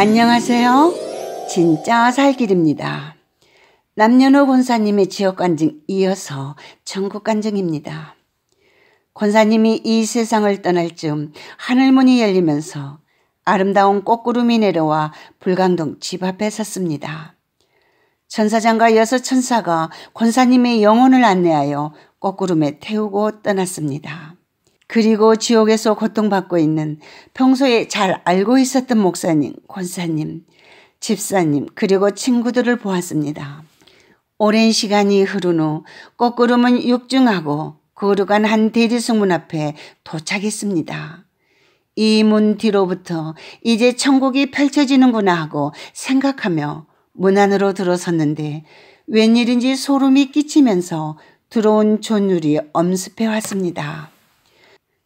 안녕하세요. 진짜 살길입니다. 남녀노 권사님의 지역 간증 이어서 전국 간증입니다. 권사님이 이 세상을 떠날 즈음 하늘문이 열리면서 아름다운 꽃구름이 내려와 불광동 집 앞에 섰습니다. 천사장과 여섯 천사가 권사님의 영혼을 안내하여 꽃구름에 태우고 떠났습니다. 그리고 지옥에서 고통받고 있는 평소에 잘 알고 있었던 목사님, 권사님, 집사님, 그리고 친구들을 보았습니다. 오랜 시간이 흐른 후 꽃구름은 육중하고 거룩한 한 대리석문 앞에 도착했습니다. 이 문 뒤로부터 이제 천국이 펼쳐지는구나 하고 생각하며 문 안으로 들어섰는데 웬일인지 소름이 끼치면서 들어온 존율이 엄습해 왔습니다.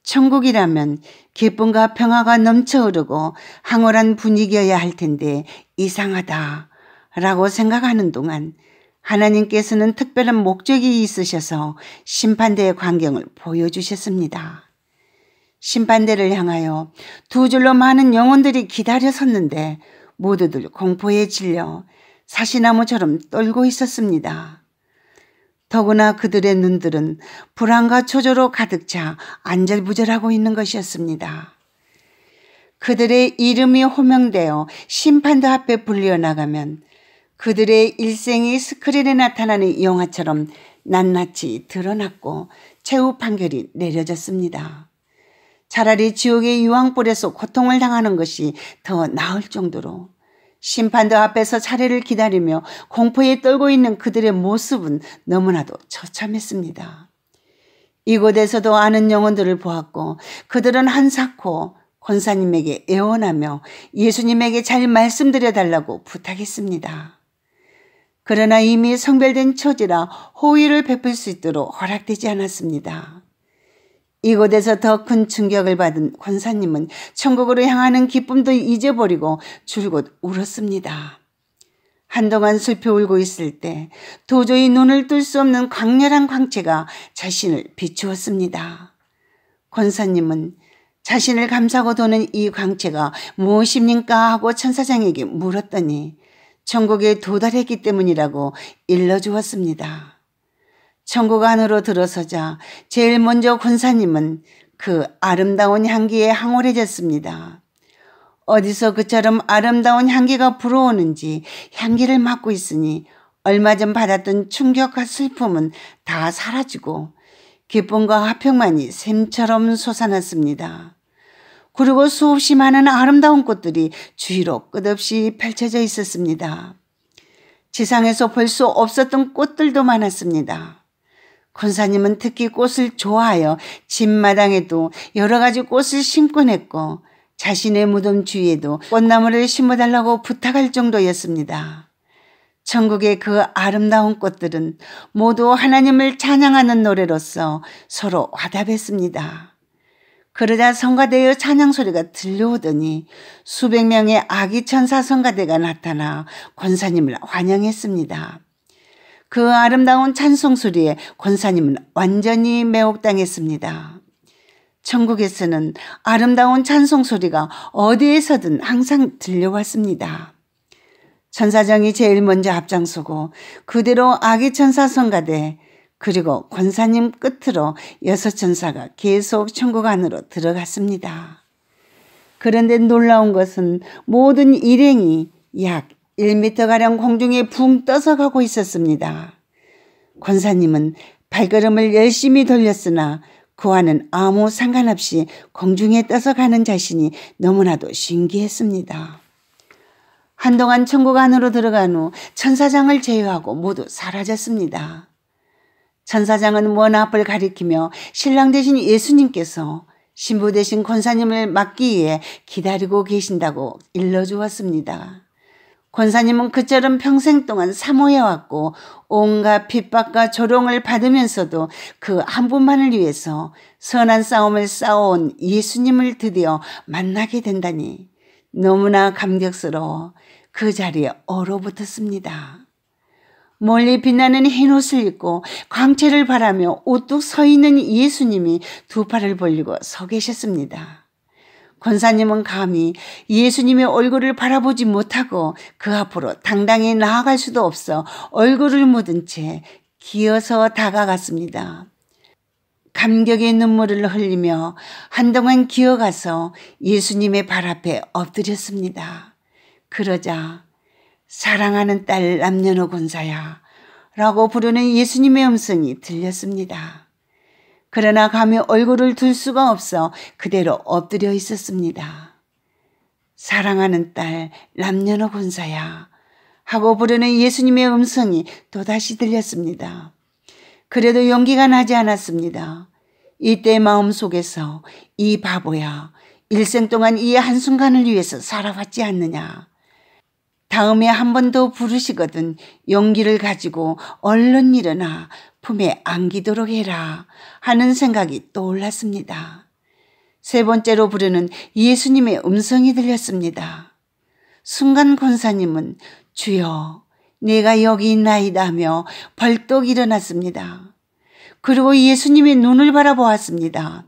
천국이라면 기쁨과 평화가 넘쳐 흐르고 황홀한 분위기여야 할 텐데 이상하다 라고 생각하는 동안 하나님께서는 특별한 목적이 있으셔서 심판대의 광경을 보여주셨습니다. 심판대를 향하여 두 줄로 많은 영혼들이 기다려 섰는데 모두들 공포에 질려 사시나무처럼 떨고 있었습니다. 더구나 그들의 눈들은 불안과 초조로 가득 차 안절부절하고 있는 것이었습니다. 그들의 이름이 호명되어 심판대 앞에 불려 나가면 그들의 일생이 스크린에 나타나는 영화처럼 낱낱이 드러났고 최후 판결이 내려졌습니다. 차라리 지옥의 유황불에서 고통을 당하는 것이 더 나을 정도로 심판대 앞에서 차례를 기다리며 공포에 떨고 있는 그들의 모습은 너무나도 처참했습니다. 이곳에서도 아는 영혼들을 보았고 그들은 한사코 권사님에게 애원하며 예수님에게 잘 말씀드려 달라고 부탁했습니다. 그러나 이미 성별된 처지라 호의를 베풀 수 있도록 허락되지 않았습니다. 이곳에서 더 큰 충격을 받은 권사님은 천국으로 향하는 기쁨도 잊어버리고 줄곧 울었습니다. 한동안 슬피 울고 있을 때 도저히 눈을 뜰 수 없는 광렬한 광채가 자신을 비추었습니다. 권사님은 자신을 감싸고 도는 이 광채가 무엇입니까 하고 천사장에게 물었더니 천국에 도달했기 때문이라고 일러주었습니다. 천국 안으로 들어서자 제일 먼저 권사님은 그 아름다운 향기에 황홀해졌습니다. 어디서 그처럼 아름다운 향기가 불어오는지 향기를 맡고 있으니 얼마 전 받았던 충격과 슬픔은 다 사라지고 기쁨과 화평만이 샘처럼 솟아났습니다. 그리고 수없이 많은 아름다운 꽃들이 주위로 끝없이 펼쳐져 있었습니다. 지상에서 볼 수 없었던 꽃들도 많았습니다. 권사님은 특히 꽃을 좋아하여 집마당에도 여러 가지 꽃을 심곤 했고 자신의 무덤 주위에도 꽃나무를 심어달라고 부탁할 정도였습니다. 천국의 그 아름다운 꽃들은 모두 하나님을 찬양하는 노래로서 서로 화답했습니다. 그러자 성가대의 찬양 소리가 들려오더니 수백 명의 아기 천사 성가대가 나타나 권사님을 환영했습니다. 그 아름다운 찬송 소리에 권사님은 완전히 매혹당했습니다. 천국에서는 아름다운 찬송 소리가 어디에서든 항상 들려왔습니다. 천사장이 제일 먼저 앞장서고 그대로 아기 천사 성가대 그리고 권사님 끝으로 여섯 천사가 계속 천국 안으로 들어갔습니다. 그런데 놀라운 것은 모든 일행이 약 1미터가량 공중에 붕 떠서 가고 있었습니다. 권사님은 발걸음을 열심히 돌렸으나 그와는 아무 상관없이 공중에 떠서 가는 자신이 너무나도 신기했습니다. 한동안 천국 안으로 들어간 후 천사장을 제외하고 모두 사라졌습니다. 천사장은 먼 앞을 가리키며 신랑 대신 예수님께서 신부 대신 권사님을 맡기 위해 기다리고 계신다고 일러주었습니다. 권사님은 그처럼 평생 동안 사모해왔고 온갖 핍박과 조롱을 받으면서도 그 한 분만을 위해서 선한 싸움을 싸워온 예수님을 드디어 만나게 된다니 너무나 감격스러워 그 자리에 얼어붙었습니다. 멀리 빛나는 흰 옷을 입고 광채를 바라며 우뚝 서 있는 예수님이 두 팔을 벌리고 서 계셨습니다. 권사님은 감히 예수님의 얼굴을 바라보지 못하고 그 앞으로 당당히 나아갈 수도 없어 얼굴을 묻은 채 기어서 다가갔습니다. 감격의 눈물을 흘리며 한동안 기어가서 예수님의 발 앞에 엎드렸습니다. 그러자 사랑하는 딸 남녀노 군사야 라고 부르는 예수님의 음성이 들렸습니다. 그러나 감히 얼굴을 둘 수가 없어 그대로 엎드려 있었습니다. 사랑하는 딸 남녀노 군사야 하고 부르는 예수님의 음성이 또다시 들렸습니다. 그래도 용기가 나지 않았습니다. 이때 마음속에서 이 바보야 일생 동안 이 한순간을 위해서 살아왔지 않느냐. 다음에 한 번 더 부르시거든 용기를 가지고 얼른 일어나 품에 안기도록 해라 하는 생각이 떠올랐습니다. 세 번째로 부르는 예수님의 음성이 들렸습니다. 순간 권사님은 주여 내가 여기 있나이다 하며 벌떡 일어났습니다. 그리고 예수님의 눈을 바라보았습니다.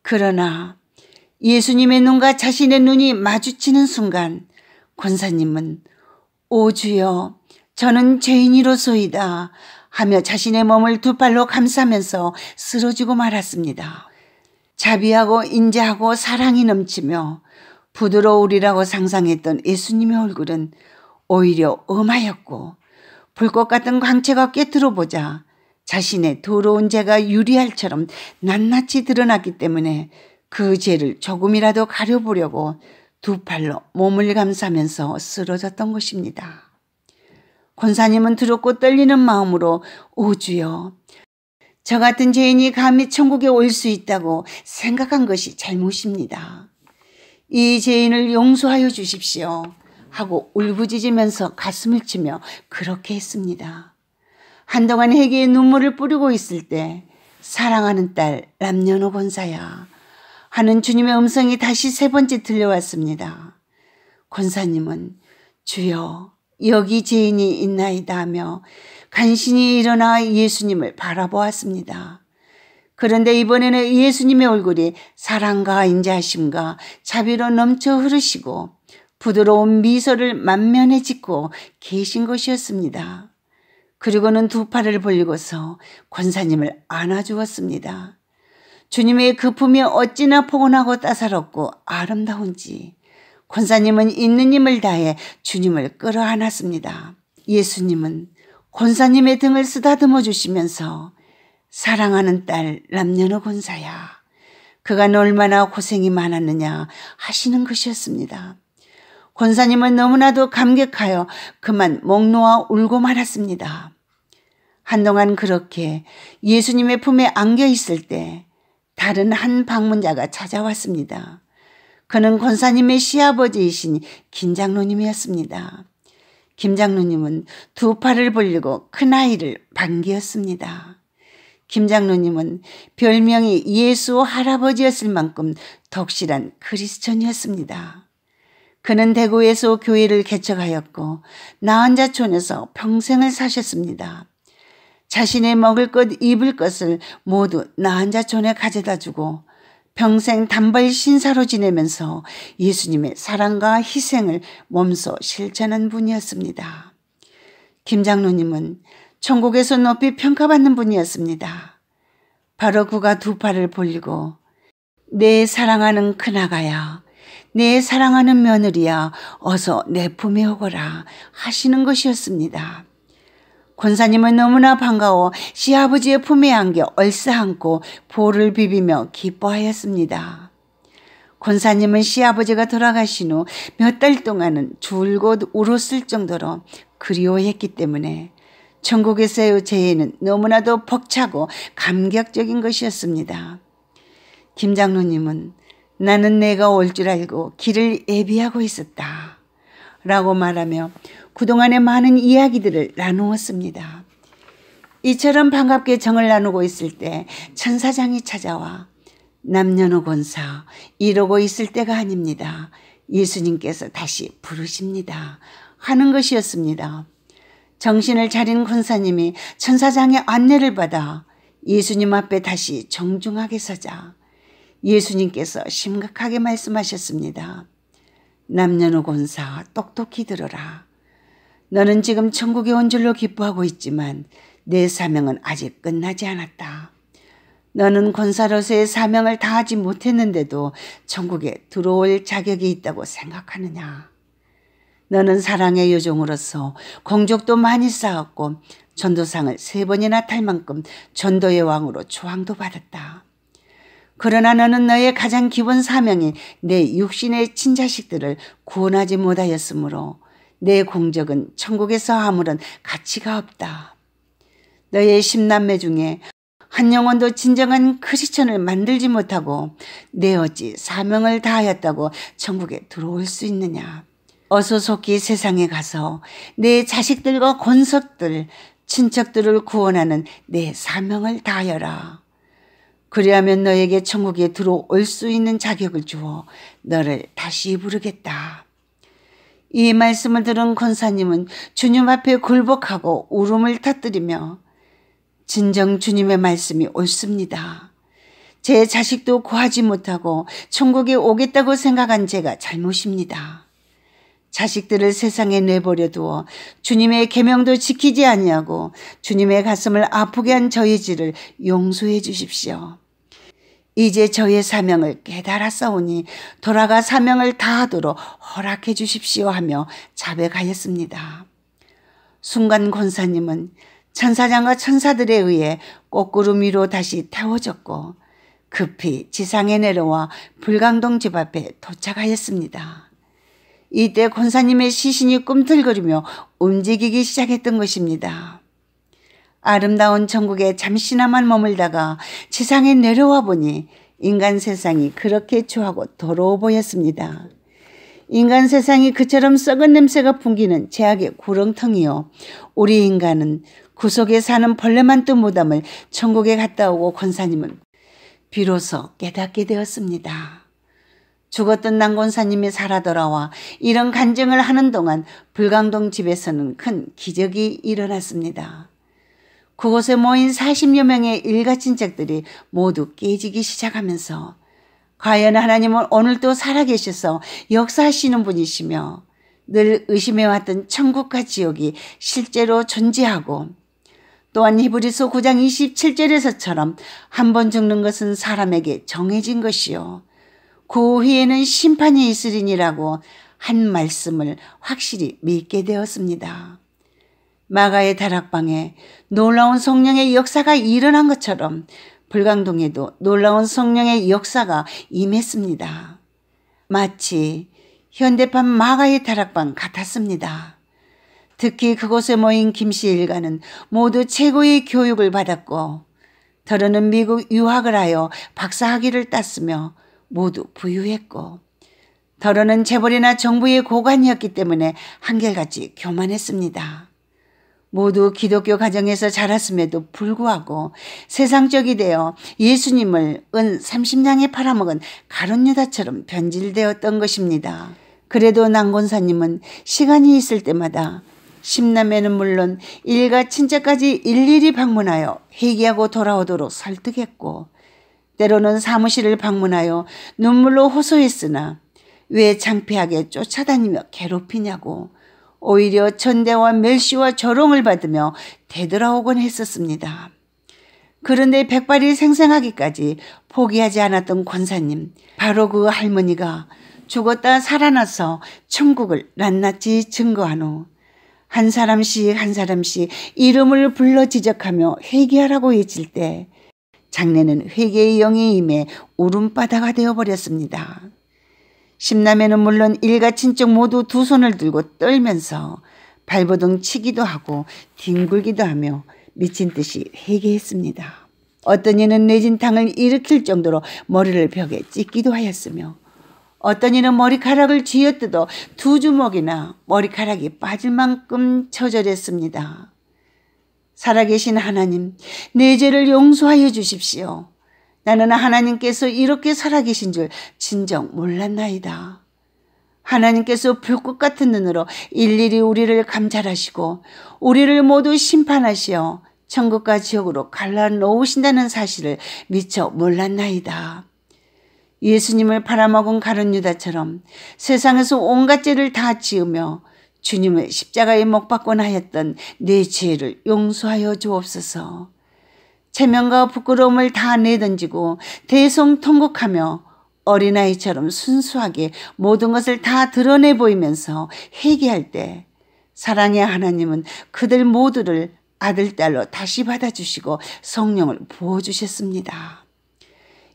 그러나 예수님의 눈과 자신의 눈이 마주치는 순간 권사님은 오 주여 저는 죄인이로소이다 하며 자신의 몸을 두 팔로 감싸면서 쓰러지고 말았습니다. 자비하고 인자하고 사랑이 넘치며 부드러우리라고 상상했던 예수님의 얼굴은 오히려 엄하였고 불꽃 같은 광채가 꿰뚫어 보자 자신의 더러운 죄가 유리알처럼 낱낱이 드러났기 때문에 그 죄를 조금이라도 가려보려고 두 팔로 몸을 감싸면서 쓰러졌던 것입니다. 권사님은 두렵고 떨리는 마음으로 오주여 저 같은 죄인이 감히 천국에 올 수 있다고 생각한 것이 잘못입니다. 이 죄인을 용서하여 주십시오 하고 울부짖으면서 가슴을 치며 그렇게 했습니다. 한동안 회개의 눈물을 뿌리고 있을 때 사랑하는 딸 남녀노 권사야 하는 주님의 음성이 다시 세 번째 들려왔습니다. 권사님은 주여 여기 죄인이 있나이다 하며 간신히 일어나 예수님을 바라보았습니다. 그런데 이번에는 예수님의 얼굴이 사랑과 인자하심과 자비로 넘쳐 흐르시고 부드러운 미소를 만면에 짓고 계신 것이었습니다. 그리고는 두 팔을 벌리고서 권사님을 안아주었습니다. 주님의 그 품이 어찌나 포근하고 따사롭고 아름다운지 권사님은 있는 힘을 다해 주님을 끌어안았습니다. 예수님은 권사님의 등을 쓰다듬어 주시면서 사랑하는 딸 남녀노 권사야. 그가 얼마나 고생이 많았느냐 하시는 것이었습니다. 권사님은 너무나도 감격하여 그만 목 놓아 울고 말았습니다. 한동안 그렇게 예수님의 품에 안겨 있을 때 다른 한 방문자가 찾아왔습니다. 그는 권사님의 시아버지이신 김장로님이었습니다. 김장로님은 두 팔을 벌리고 큰아이를 반기었습니다. 김장로님은 별명이 예수 할아버지였을 만큼 덕실한 크리스천이었습니다. 그는 대구에서 교회를 개척하였고 나은자촌에서 평생을 사셨습니다. 자신의 먹을 것 입을 것을 모두 나은자촌에 가져다 주고 평생 단벌 신사로 지내면서 예수님의 사랑과 희생을 몸소 실천한 분이었습니다. 김장로님은 천국에서 높이 평가받는 분이었습니다. 바로 그가 두 팔을 벌리고 내 사랑하는 큰아가야 내 사랑하는 며느리야 어서 내 품에 오거라 하시는 것이었습니다. 권사님은 너무나 반가워 시아버지의 품에 안겨 얼싸안고 볼을 비비며 기뻐하였습니다. 권사님은 시아버지가 돌아가신 후 몇 달 동안은 줄곧 울었을 정도로 그리워했기 때문에 천국에서의 재해는 너무나도 벅차고 감격적인 것이었습니다. 김장로님은 나는 내가 올 줄 알고 길을 예비하고 있었다. 라고 말하며 그동안의 많은 이야기들을 나누었습니다. 이처럼 반갑게 정을 나누고 있을 때 천사장이 찾아와 남녀노 권사 이러고 있을 때가 아닙니다. 예수님께서 다시 부르십니다. 하는 것이었습니다. 정신을 차린 권사님이 천사장의 안내를 받아 예수님 앞에 다시 정중하게 서자 예수님께서 심각하게 말씀하셨습니다. 남녀노곤사 똑똑히 들어라. 너는 지금 천국에 온 줄로 기뻐하고 있지만 내 사명은 아직 끝나지 않았다. 너는 권사로서의 사명을 다하지 못했는데도 천국에 들어올 자격이 있다고 생각하느냐? 너는 사랑의 요정으로서 공적도 많이 쌓았고 전도상을 세 번이나 탈 만큼 전도의 왕으로 초항도 받았다. 그러나 너는 너의 가장 기본 사명인 내 육신의 친자식들을 구원하지 못하였으므로 내 공적은 천국에서 아무런 가치가 없다. 너의 십남매 중에 한 영혼도 진정한 크리스천을 만들지 못하고 내 어찌 사명을 다하였다고 천국에 들어올 수 있느냐. 어서 속히 세상에 가서 내 자식들과 권석들, 친척들을 구원하는 내 사명을 다하여라. 그리하면 너에게 천국에 들어올 수 있는 자격을 주어 너를 다시 부르겠다. 이 말씀을 들은 권사님은 주님 앞에 굴복하고 울음을 터뜨리며 진정 주님의 말씀이 옳습니다. 제 자식도 구하지 못하고 천국에 오겠다고 생각한 제가 잘못입니다. 자식들을 세상에 내버려 두어 주님의 계명도 지키지 아니하고 주님의 가슴을 아프게 한 저의 죄를 용서해 주십시오. 이제 저의 사명을 깨달았사오니 돌아가 사명을 다하도록 허락해 주십시오 하며 자백하였습니다. 순간 권사님은 천사장과 천사들에 의해 꽃구름 위로 다시 태워졌고 급히 지상에 내려와 불강동 집 앞에 도착하였습니다. 이때 권사님의 시신이 꿈틀거리며 움직이기 시작했던 것입니다. 아름다운 천국에 잠시나만 머물다가 지상에 내려와 보니 인간 세상이 그렇게 추하고 더러워 보였습니다. 인간 세상이 그처럼 썩은 냄새가 풍기는 제약의 구렁텅이요. 우리 인간은 구석에 사는 벌레만 또 무담을 천국에 갔다 오고 권사님은 비로소 깨닫게 되었습니다. 죽었던 난곤사님이 살아 돌아와 이런 간증을 하는 동안 불광동 집에서는 큰 기적이 일어났습니다. 그곳에 모인 40여 명의 일가 친척들이 모두 깨지기 시작하면서 과연 하나님은 오늘도 살아계셔서 역사하시는 분이시며 늘 의심해왔던 천국과 지옥이 실제로 존재하고 또한 히브리서 9장 27절에서처럼 한 번 죽는 것은 사람에게 정해진 것이요. 그 후에는 심판이 있으리니라고 한 말씀을 확실히 믿게 되었습니다. 마가의 다락방에 놀라운 성령의 역사가 일어난 것처럼 불광동에도 놀라운 성령의 역사가 임했습니다. 마치 현대판 마가의 다락방 같았습니다. 특히 그곳에 모인 김씨 일가는 모두 최고의 교육을 받았고 더러는 미국 유학을 하여 박사학위를 땄으며 모두 부유했고 더러는 재벌이나 정부의 고관이었기 때문에 한결같이 교만했습니다. 모두 기독교 가정에서 자랐음에도 불구하고 세상적이 되어 예수님을 은 30냥에 팔아먹은 가론유다처럼 변질되었던 것입니다. 그래도 난곤사님은 시간이 있을 때마다 십남매는 물론 일가 친척까지 일일이 방문하여 회개하고 돌아오도록 설득했고 때로는 사무실을 방문하여 눈물로 호소했으나 왜 창피하게 쫓아다니며 괴롭히냐고 오히려 천대와 멸시와 조롱을 받으며 되돌아오곤 했었습니다. 그런데 백발이 생생하기까지 포기하지 않았던 권사님, 바로 그 할머니가 죽었다 살아나서 천국을 낱낱이 증거한 후 한 사람씩 한 사람씩 이름을 불러 지적하며 회개하라고 외칠 때 장례는 회개의 영이 임해 울음바다가 되어버렸습니다. 십남에는 물론 일가 친척 모두 두 손을 들고 떨면서 발버둥 치기도 하고 뒹굴기도 하며 미친 듯이 회개했습니다. 어떤 이는 내진 탕을 일으킬 정도로 머리를 벽에 찍기도 하였으며 어떤 이는 머리카락을 쥐어뜯어 두 주먹이나 머리카락이 빠질 만큼 처절했습니다. 살아계신 하나님, 내 죄를 용서하여 주십시오. 나는 하나님께서 이렇게 살아계신 줄 진정 몰랐나이다. 하나님께서 불꽃 같은 눈으로 일일이 우리를 감찰하시고 우리를 모두 심판하시어 천국과 지옥으로 갈라 놓으신다는 사실을 미처 몰랐나이다. 예수님을 팔아먹은 가룟 유다처럼 세상에서 온갖 죄를 다 지으며 주님의 십자가에 못 박곤 하였던 내 죄를 용서하여 주옵소서. 체면과 부끄러움을 다 내던지고 대성통곡하며 어린아이처럼 순수하게 모든 것을 다 드러내 보이면서 회개할 때 사랑의 하나님은 그들 모두를 아들, 딸로 다시 받아주시고 성령을 부어주셨습니다.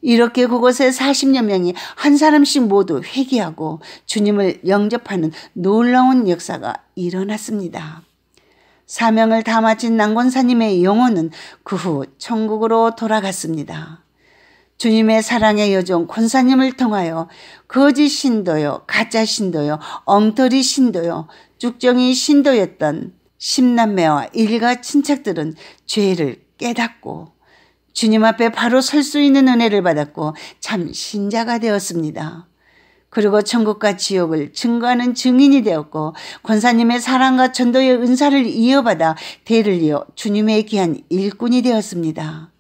이렇게 그곳에 40여 명이 한 사람씩 모두 회개하고 주님을 영접하는 놀라운 역사가 일어났습니다. 사명을 다 마친 난권사님의 영혼은 그 후 천국으로 돌아갔습니다. 주님의 사랑의 여종 권사님을 통하여 거짓 신도요, 가짜 신도요, 엉터리 신도요, 쭉정이 신도였던 십남매와 일가 친척들은 죄를 깨닫고 주님 앞에 바로 설 수 있는 은혜를 받았고 참 신자가 되었습니다. 그리고 천국과 지옥을 증거하는 증인이 되었고 권사님의 사랑과 전도의 은사를 이어받아 대를 이어 주님의 귀한 일꾼이 되었습니다.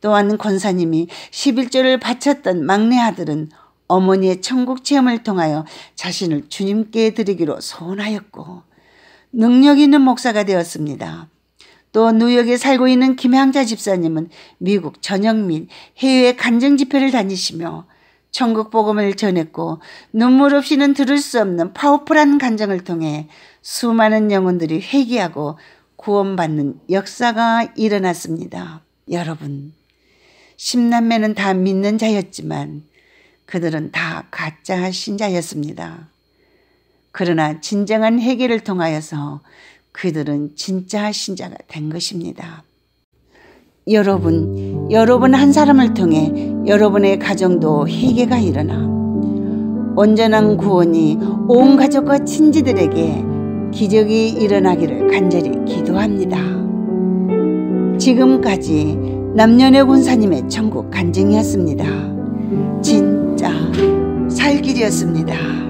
또한 권사님이 11조를 바쳤던 막내 아들은 어머니의 천국 체험을 통하여 자신을 주님께 드리기로 소원하였고 능력 있는 목사가 되었습니다. 또 뉴욕에 살고 있는 김향자 집사님은 미국 전역 및 해외 간증 집회를 다니시며 천국 복음을 전했고 눈물 없이는 들을 수 없는 파워풀한 간증을 통해 수많은 영혼들이 회개하고 구원받는 역사가 일어났습니다. 여러분, 십남매는 다 믿는 자였지만 그들은 다 가짜 신자였습니다. 그러나 진정한 회개를 통하여서 그들은 진짜 신자가 된 것입니다. 여러분, 여러분 한 사람을 통해 여러분의 가정도 회개가 일어나 온전한 구원이 온 가족과 친지들에게 기적이 일어나기를 간절히 기도합니다. 지금까지 남녀의 군사님의 천국 간증이었습니다. 진짜 살길이었습니다.